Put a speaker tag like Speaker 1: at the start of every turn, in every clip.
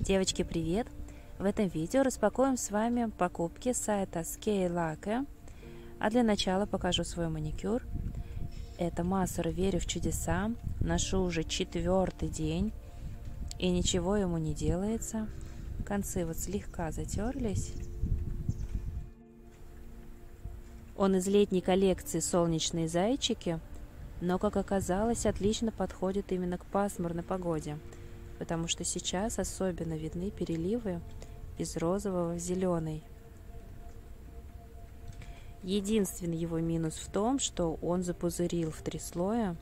Speaker 1: Девочки, привет! В этом видео распакуем с вами покупки сайта Scale А для начала покажу свой маникюр. Это массор «Верю в чудеса». Ношу уже четвертый день. И ничего ему не делается. Концы вот слегка затерлись. Он из летней коллекции «Солнечные зайчики», но, как оказалось, отлично подходит именно к пасмурной погоде – потому что сейчас особенно видны переливы из розового в зеленый. Единственный его минус в том, что он запузырил в три слоя.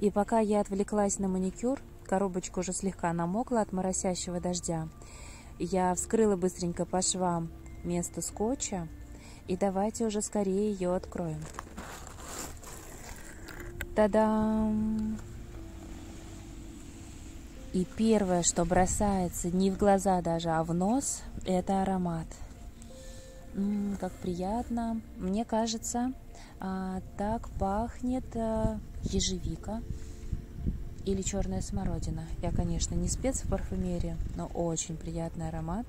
Speaker 1: И пока я отвлеклась на маникюр, коробочка уже слегка намокла от моросящего дождя, я вскрыла быстренько по швам место скотча, и давайте уже скорее ее откроем. Та-дам! И первое, что бросается не в глаза даже, а в нос, это аромат. М-м, как приятно. Мне кажется, а, так пахнет а, ежевика или черная смородина. Я, конечно, не спец в парфюмерии, но очень приятный аромат.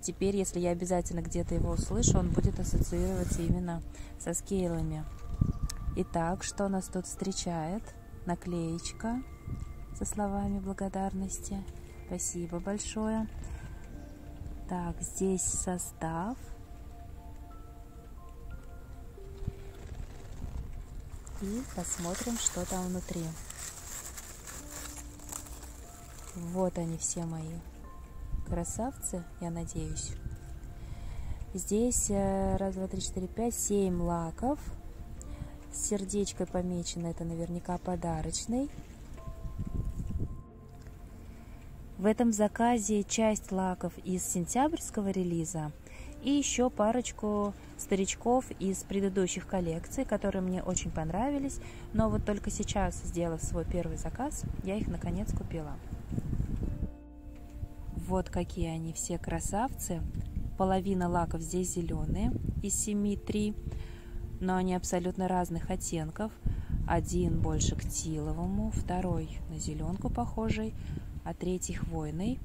Speaker 1: Теперь, если я обязательно где-то его услышу, он будет ассоциироваться именно со скейлами. Итак, что нас тут встречает? Наклеечка со словами благодарности. Спасибо большое. Так, здесь состав. И посмотрим, что там внутри. Вот они все мои красавцы, я надеюсь. Здесь э, раз, два, три, четыре, пять, семь лаков – сердечко помечено, это наверняка подарочный. В этом заказе часть лаков из сентябрьского релиза и еще парочку старичков из предыдущих коллекций, которые мне очень понравились. Но вот только сейчас, сделав свой первый заказ, я их наконец купила. Вот какие они все красавцы. Половина лаков здесь зеленые, из 7 3 но они абсолютно разных оттенков. Один больше к тиловому, второй на зеленку похожий, а третий хвойный.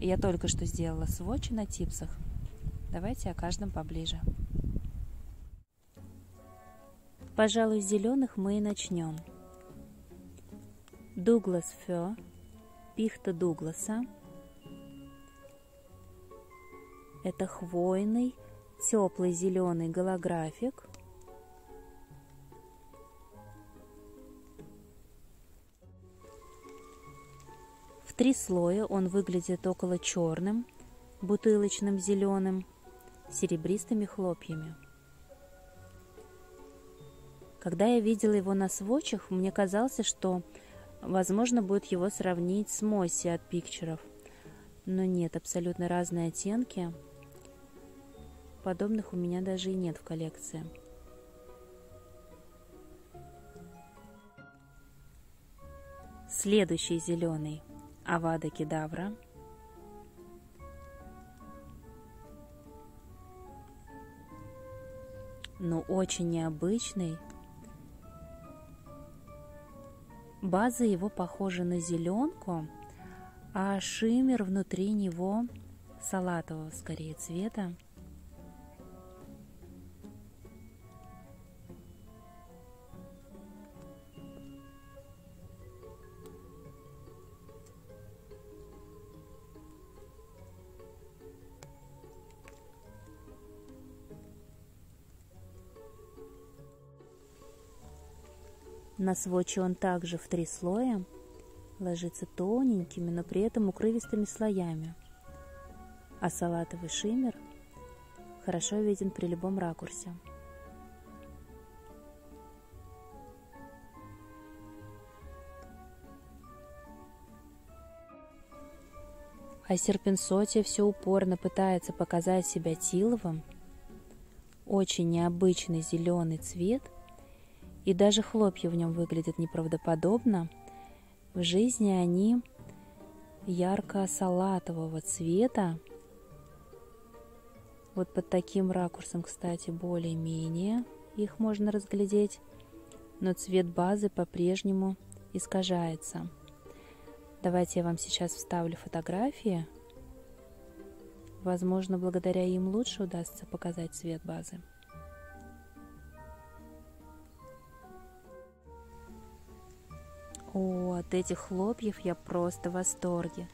Speaker 1: И я только что сделала сводчи на типсах. Давайте о каждом поближе. Пожалуй, с зеленых мы и начнем. Дуглас Фё, пихта Дугласа. Это хвойный, теплый зеленый голографик. Три слоя он выглядит около черным, бутылочным зеленым, серебристыми хлопьями. Когда я видела его на сводчах, мне казалось, что возможно будет его сравнить с Мосси от Пикчеров. Но нет, абсолютно разные оттенки. Подобных у меня даже и нет в коллекции. Следующий зеленый Авада Кедавра. Но очень необычный. База его похожа на зеленку, а шиммер внутри него салатового скорее цвета. На сводче он также в три слоя ложится тоненькими, но при этом укрывистыми слоями. А салатовый шиммер хорошо виден при любом ракурсе. А серпенсоте все упорно пытается показать себя тиловым. Очень необычный зеленый цвет – и даже хлопья в нем выглядят неправдоподобно. В жизни они ярко-салатового цвета. Вот под таким ракурсом, кстати, более-менее их можно разглядеть. но цвет базы по-прежнему искажается. Давайте я вам сейчас вставлю фотографии. Возможно, благодаря им лучше удастся показать цвет базы. О, от этих хлопьев я просто в восторге,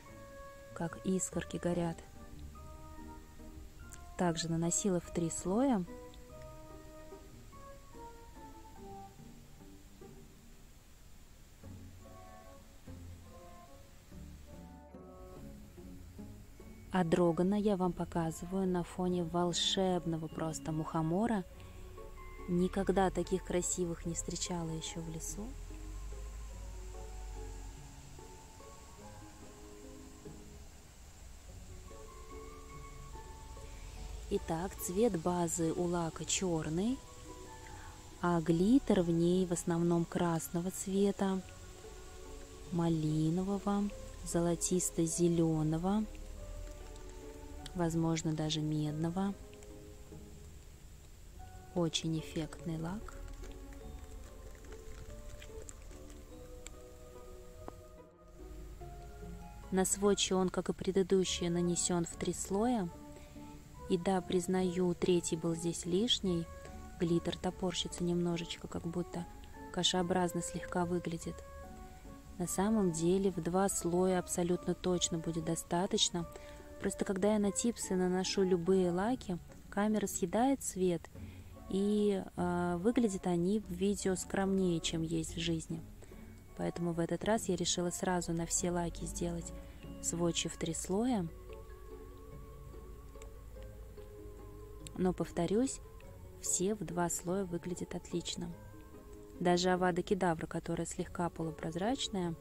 Speaker 1: как искорки горят. Также наносила в три слоя. А Дрогана я вам показываю на фоне волшебного просто мухомора. Никогда таких красивых не встречала еще в лесу. Итак, цвет базы у лака черный, а глиттер в ней в основном красного цвета, малинового, золотисто-зеленого, возможно даже медного. Очень эффектный лак. На сводче он, как и предыдущие, нанесен в три слоя – и да, признаю, третий был здесь лишний. Глиттер топорщится немножечко, как будто кашеобразно слегка выглядит. На самом деле в два слоя абсолютно точно будет достаточно. Просто когда я на типсы наношу любые лаки, камера съедает цвет, и э, выглядят они в видео скромнее, чем есть в жизни. Поэтому в этот раз я решила сразу на все лаки сделать свотчи в три слоя – но, повторюсь, все в два слоя выглядят отлично. Даже авада кедавра, которая слегка полупрозрачная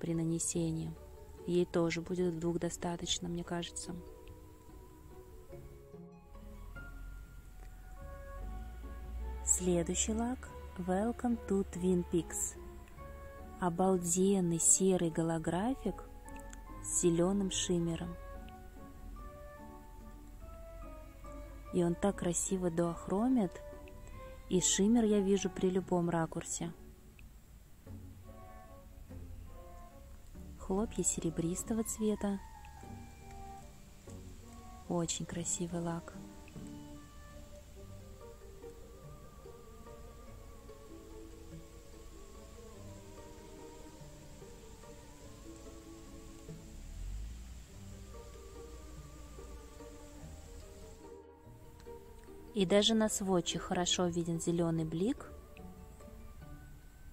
Speaker 1: при нанесении, ей тоже будет двух достаточно, мне кажется. Следующий лак Welcome to Twin Peaks. Обалденный серый голографик с зеленым шиммером. И он так красиво доохромит, и шиммер я вижу при любом ракурсе. Хлопья серебристого цвета. Очень красивый лак. И даже на сводче хорошо виден зеленый блик.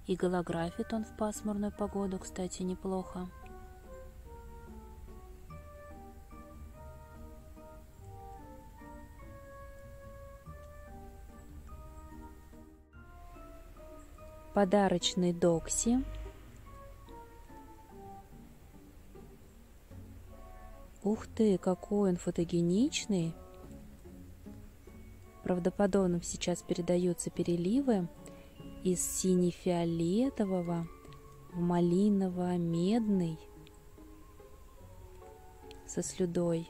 Speaker 1: И голографит он в пасмурную погоду, кстати, неплохо. Подарочный Докси. Ух ты, какой он фотогеничный! Правдоподобным сейчас передаются переливы из сине-фиолетового в малиново-медный со слюдой.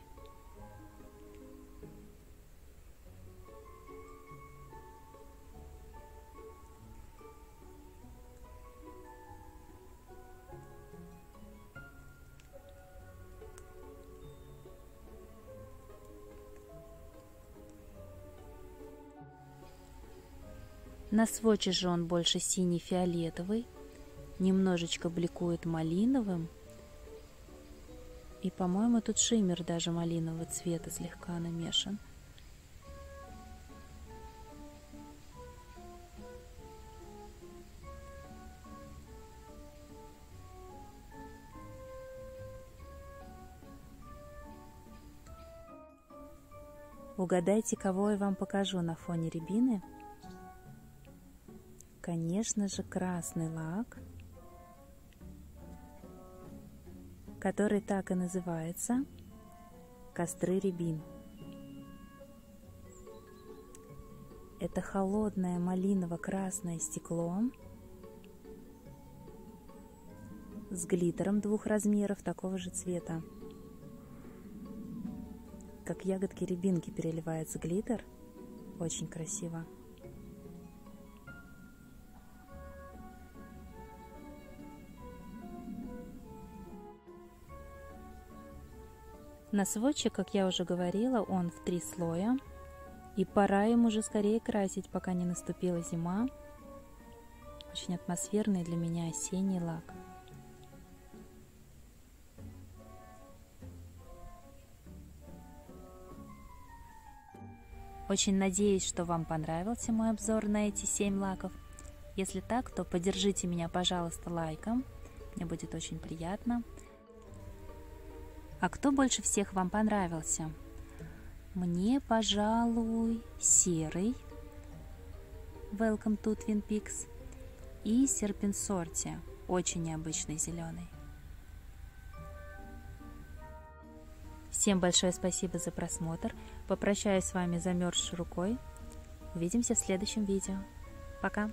Speaker 1: На сводче же он больше синий-фиолетовый, немножечко бликует малиновым. И, по-моему, тут шиммер даже малинового цвета слегка намешан. Угадайте, кого я вам покажу на фоне рябины – конечно же, красный лак, который так и называется «Костры рябин». Это холодное малиново-красное стекло с глиттером двух размеров такого же цвета. Как ягодки рябинки переливается глиттер. Очень красиво. На сводчик, как я уже говорила, он в три слоя. И пора им уже скорее красить, пока не наступила зима. Очень атмосферный для меня осенний лак. Очень надеюсь, что вам понравился мой обзор на эти 7 лаков. Если так, то поддержите меня, пожалуйста, лайком. Мне будет очень приятно. А кто больше всех вам понравился? Мне, пожалуй, серый. Welcome to Twin Peaks. И серпенсорти, очень необычный зеленый. Всем большое спасибо за просмотр. Попрощаюсь с вами замерзшей рукой. Увидимся в следующем видео. Пока!